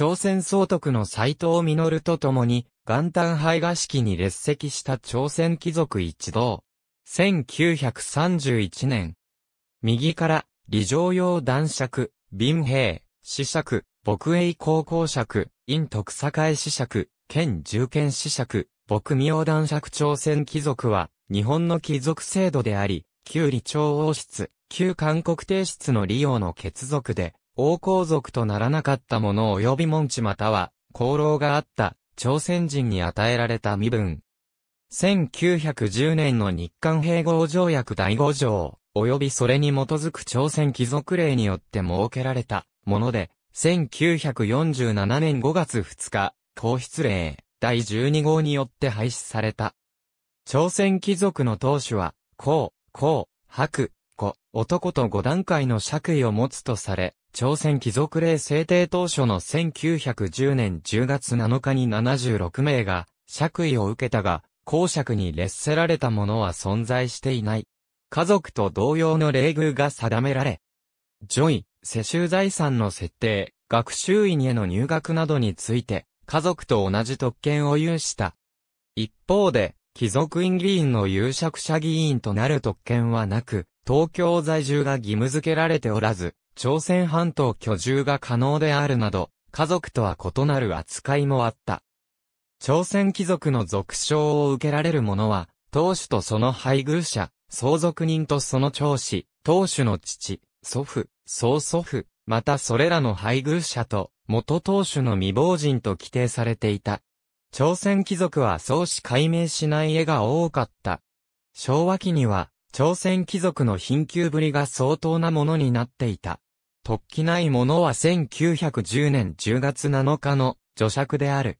朝鮮総督の斎藤実と共に、元旦拝画式に列席した朝鮮貴族一同。1931年。右から、李常用男爵、民兵、子爵、牧営高校爵、陰徳栄子爵、県重県子爵、牧名男爵朝鮮貴族は、日本の貴族制度であり、旧李朝王室、旧韓国帝室の利用の血族で、王皇族とならなかった者及び門地または、功労があった朝鮮人に与えられた身分。1910年の日韓併合条約第5条、及びそれに基づく朝鮮貴族令によって設けられたもので、1947年5月2日、皇室令第12号によって廃止された。朝鮮貴族の当主は、公、公、白、子、男と5段階の爵位を持つとされ、朝鮮貴族令制定当初の1910年10月7日に76名が爵位を受けたが、公爵に列せられたものは存在していない。華族と同様の礼遇が定められ、叙位、世襲財産の設定、学習院への入学などについて、華族と同じ特権を有した。一方で、貴族院議員の有爵者議員となる特権はなく、東京在住が義務付けられておらず、朝鮮半島居住が可能であるなど、家族とは異なる扱いもあった。朝鮮貴族の属称を受けられる者は、当主とその配偶者、相続人とその長子、当主の父、祖父、曽祖父、またそれらの配偶者と、元当主の未亡人と規定されていた。朝鮮貴族は創始解明しない絵が多かった。昭和期には、朝鮮貴族の貧窮ぶりが相当なものになっていた。突起ないものは1910年10月7日の序尺である。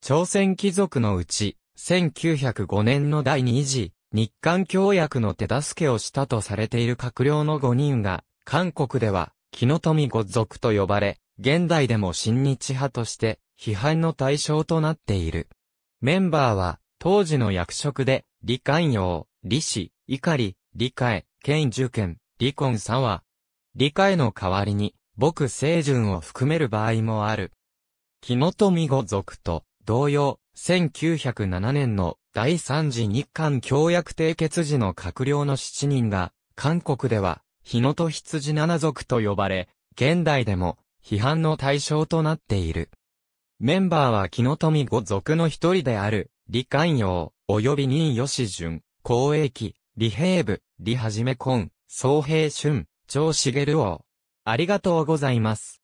朝鮮貴族のうち、1905年の第二次日韓協約の手助けをしたとされている閣僚の5人が、韓国では、木の富ご族と呼ばれ、現代でも親日派として批判の対象となっている。メンバーは、当時の役職で、李官陽、李氏、碇、李海、県受験、李根沢、理解の代わりに、僕清純を含める場合もある。木の富語族と同様、1907年の第三次日韓協約締結時の閣僚の7人が、韓国では、日野と羊七族と呼ばれ、現代でも批判の対象となっている。メンバーは木の富語族の一人である、李寛陽、及び任吉順、公益、李平部、李はじめ根、総平春、超茂王。ありがとうございます。